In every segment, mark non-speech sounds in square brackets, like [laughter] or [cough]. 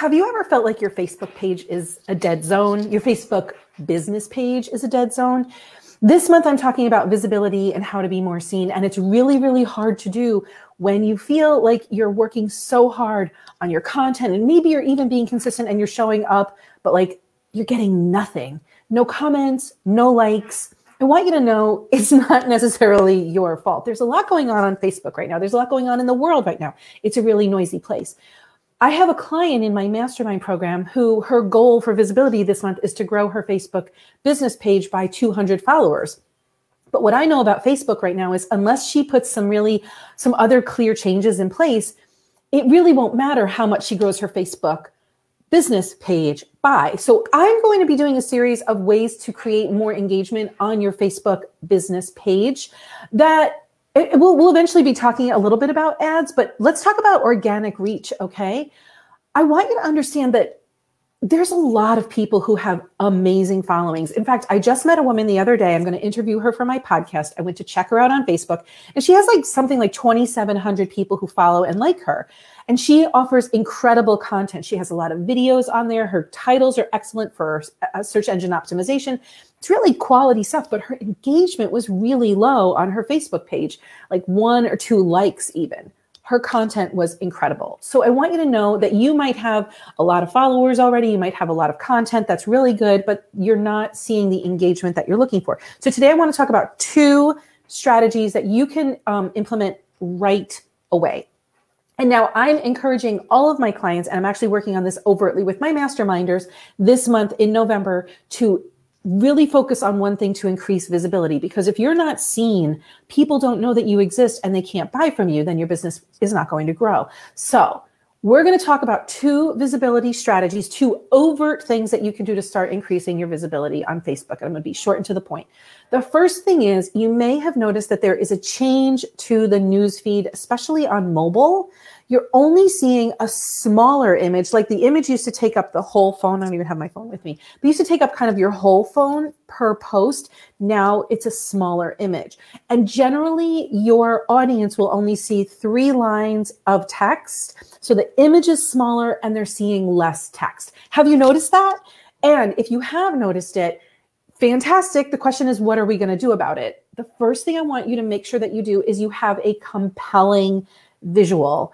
have you ever felt like your Facebook page is a dead zone? Your Facebook business page is a dead zone? This month, I'm talking about visibility and how to be more seen. And it's really, really hard to do when you feel like you're working so hard on your content and maybe you're even being consistent and you're showing up, but like you're getting nothing no comments, no likes. I want you to know [laughs] it's not necessarily your fault. There's a lot going on on Facebook right now. There's a lot going on in the world right now. It's a really noisy place. I have a client in my mastermind program who her goal for visibility this month is to grow her Facebook business page by 200 followers. But what I know about Facebook right now is unless she puts some really some other clear changes in place, it really won't matter how much she grows her Facebook business page by. So I'm going to be doing a series of ways to create more engagement on your Facebook business page that it, we'll, we'll eventually be talking a little bit about ads, but let's talk about organic reach, okay? I want you to understand that there's a lot of people who have amazing followings. In fact, I just met a woman the other day. I'm going to interview her for my podcast. I went to check her out on Facebook, and she has like something like 2,700 people who follow and like her. And she offers incredible content. She has a lot of videos on there. Her titles are excellent for uh, search engine optimization. It's really quality stuff, but her engagement was really low on her Facebook page, like one or two likes even. Her content was incredible. So I want you to know that you might have a lot of followers already. You might have a lot of content that's really good, but you're not seeing the engagement that you're looking for. So today I want to talk about two strategies that you can um, implement right away. And now I'm encouraging all of my clients, and I'm actually working on this overtly with my masterminders this month in November to really focus on one thing to increase visibility. Because if you're not seen, people don't know that you exist and they can't buy from you, then your business is not going to grow. So we're going to talk about two visibility strategies, two overt things that you can do to start increasing your visibility on Facebook. I'm going to be short and to the point. The first thing is you may have noticed that there is a change to the newsfeed, especially on mobile you're only seeing a smaller image. Like the image used to take up the whole phone. I don't even have my phone with me, but used to take up kind of your whole phone per post. Now it's a smaller image. And generally, your audience will only see three lines of text. So the image is smaller and they're seeing less text. Have you noticed that? And if you have noticed it, fantastic. The question is, what are we going to do about it? The first thing I want you to make sure that you do is you have a compelling visual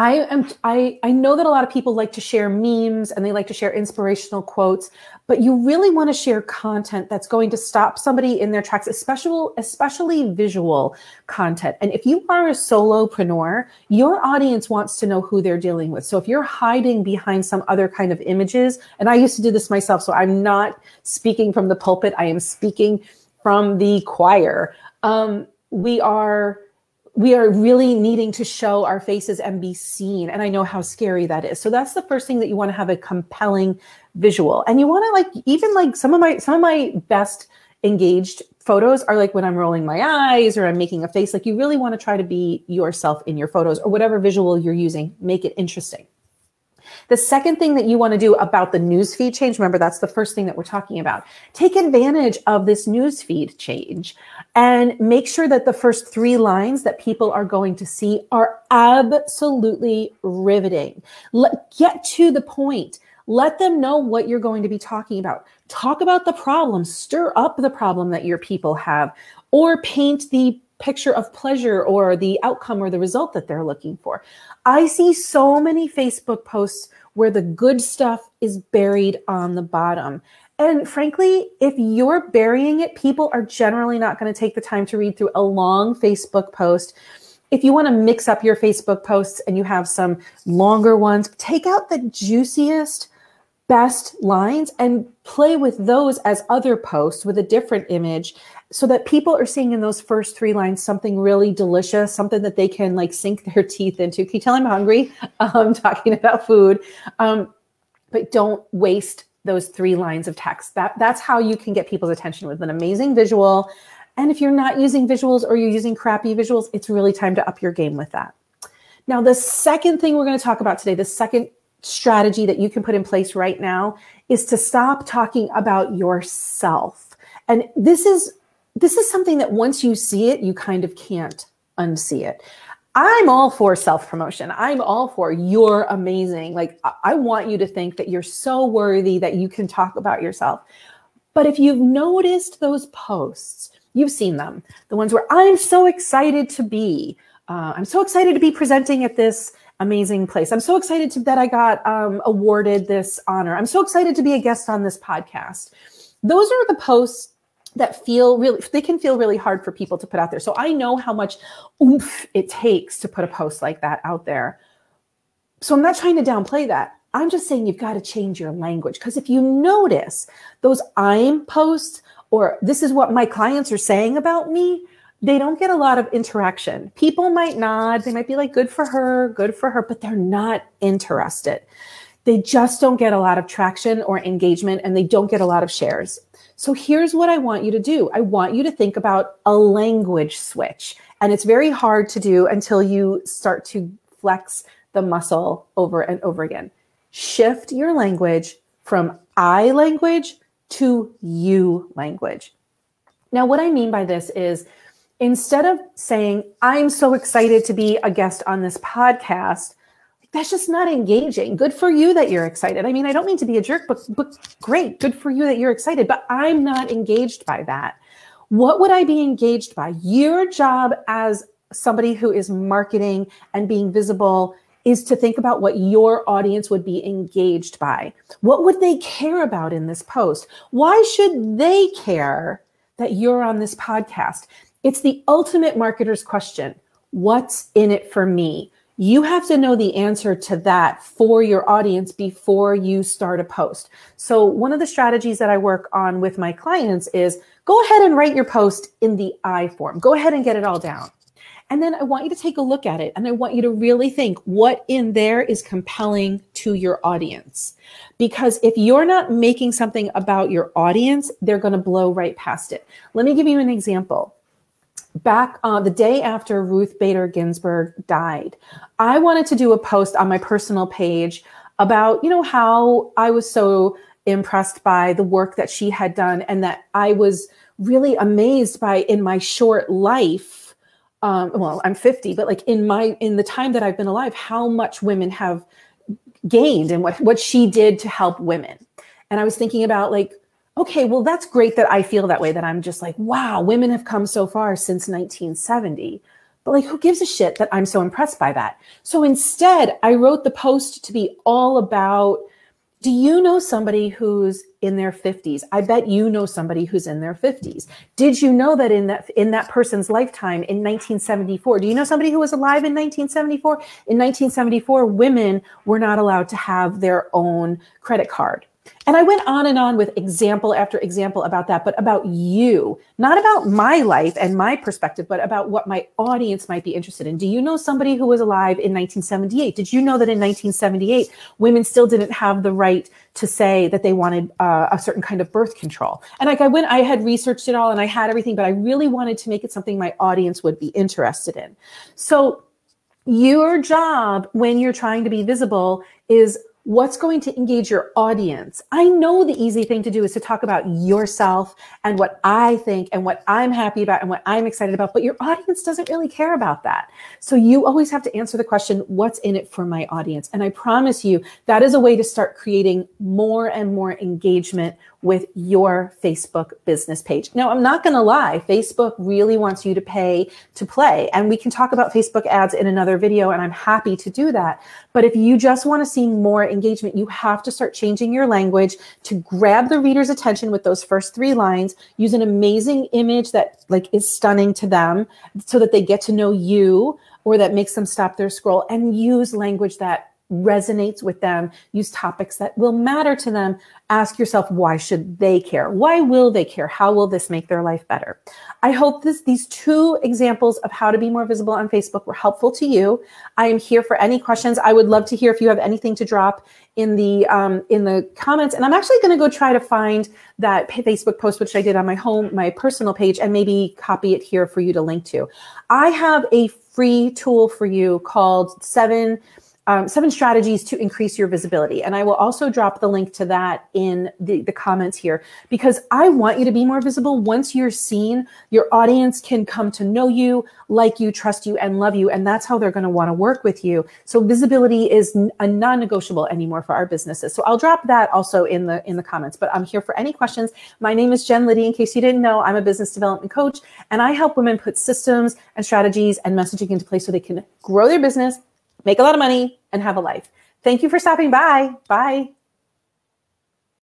I am I I know that a lot of people like to share memes and they like to share inspirational quotes, but you really want to share content that's going to stop somebody in their tracks, especially especially visual content. And if you are a solopreneur, your audience wants to know who they're dealing with. So if you're hiding behind some other kind of images, and I used to do this myself, so I'm not speaking from the pulpit, I am speaking from the choir. Um, we are we are really needing to show our faces and be seen. And I know how scary that is. So that's the first thing that you want to have a compelling visual. And you want to like even like some of my some of my best engaged photos are like when I'm rolling my eyes or I'm making a face. Like you really want to try to be yourself in your photos or whatever visual you're using. Make it interesting. The second thing that you want to do about the newsfeed change, remember that's the first thing that we're talking about. Take advantage of this newsfeed change and make sure that the first three lines that people are going to see are absolutely riveting. Let, get to the point. Let them know what you're going to be talking about. Talk about the problem, stir up the problem that your people have, or paint the picture of pleasure or the outcome or the result that they're looking for. I see so many Facebook posts where the good stuff is buried on the bottom. And frankly, if you're burying it, people are generally not going to take the time to read through a long Facebook post. If you want to mix up your Facebook posts and you have some longer ones, take out the juiciest, best lines and play with those as other posts with a different image so that people are seeing in those first three lines something really delicious, something that they can like sink their teeth into. Can you tell I'm hungry? [laughs] Um, talking about food. Um, but don't waste those three lines of text. That that's how you can get people's attention with an amazing visual. And if you're not using visuals or you're using crappy visuals, it's really time to up your game with that. Now, the second thing we're going to talk about today, the second strategy that you can put in place right now is to stop talking about yourself. And this is this is something that once you see it, you kind of can't unsee it. I'm all for self promotion. I'm all for you're amazing. Like, I want you to think that you're so worthy that you can talk about yourself. But if you've noticed those posts, you've seen them, the ones where I'm so excited to be, uh, I'm so excited to be presenting at this amazing place. I'm so excited to, that I got um, awarded this honor. I'm so excited to be a guest on this podcast. Those are the posts that feel really they can feel really hard for people to put out there so i know how much oomph it takes to put a post like that out there so i'm not trying to downplay that i'm just saying you've got to change your language because if you notice those i'm posts or this is what my clients are saying about me they don't get a lot of interaction people might nod they might be like good for her good for her but they're not interested they just don't get a lot of traction or engagement and they don't get a lot of shares so here's what I want you to do. I want you to think about a language switch. And it's very hard to do until you start to flex the muscle over and over again. Shift your language from I language to you language. Now, what I mean by this is instead of saying, I'm so excited to be a guest on this podcast, that's just not engaging. Good for you that you're excited. I mean, I don't mean to be a jerk, but, but great. Good for you that you're excited, but I'm not engaged by that. What would I be engaged by? Your job as somebody who is marketing and being visible is to think about what your audience would be engaged by. What would they care about in this post? Why should they care that you're on this podcast? It's the ultimate marketer's question. What's in it for me? you have to know the answer to that for your audience before you start a post. So, one of the strategies that I work on with my clients is go ahead and write your post in the I form. Go ahead and get it all down. And then I want you to take a look at it and I want you to really think what in there is compelling to your audience. Because if you're not making something about your audience, they're going to blow right past it. Let me give you an example back on the day after Ruth Bader Ginsburg died, I wanted to do a post on my personal page about, you know, how I was so impressed by the work that she had done and that I was really amazed by in my short life. Um, well, I'm 50, but like in my in the time that I've been alive, how much women have gained and what what she did to help women. And I was thinking about like okay, well, that's great that I feel that way, that I'm just like, wow, women have come so far since 1970. But like, who gives a shit that I'm so impressed by that? So instead, I wrote the post to be all about do you know somebody who's in their 50s? I bet you know somebody who's in their 50s. Did you know that in that in that person's lifetime in 1974? Do you know somebody who was alive in 1974? In 1974, women were not allowed to have their own credit card. And I went on and on with example after example about that, but about you, not about my life and my perspective, but about what my audience might be interested in. Do you know somebody who was alive in 1978? Did you know that in 1978, women still didn't have the right to say that they wanted uh, a certain kind of birth control? And like I went, I had researched it all and I had everything, but I really wanted to make it something my audience would be interested in. So your job when you're trying to be visible is what's going to engage your audience. I know the easy thing to do is to talk about yourself and what I think and what I'm happy about and what I'm excited about, but your audience doesn't really care about that. So you always have to answer the question, what's in it for my audience? And I promise you that is a way to start creating more and more engagement with your Facebook business page. Now, I'm not going to lie, Facebook really wants you to pay to play. And we can talk about Facebook ads in another video, and I'm happy to do that. But if you just want to see more engagement, you have to start changing your language to grab the reader's attention with those first three lines, use an amazing image that like is stunning to them so that they get to know you or that makes them stop their scroll and use language that resonates with them, use topics that will matter to them. Ask yourself, why should they care? Why will they care? How will this make their life better? I hope this, these two examples of how to be more visible on Facebook were helpful to you. I am here for any questions. I would love to hear if you have anything to drop in the um, in the comments. And I'm actually going to go try to find that Facebook post, which I did on my home, my personal page, and maybe copy it here for you to link to. I have a free tool for you called seven um, seven strategies to increase your visibility. And I will also drop the link to that in the, the comments here because I want you to be more visible. Once you're seen, your audience can come to know you, like you, trust you, and love you. And that's how they're going to want to work with you. So visibility is a non-negotiable anymore for our businesses. So I'll drop that also in the in the comments. But I'm here for any questions. My name is Jen Liddy. In case you didn't know, I'm a business development coach, and I help women put systems and strategies and messaging into place so they can grow their business make a lot of money, and have a life. Thank you for stopping by. Bye.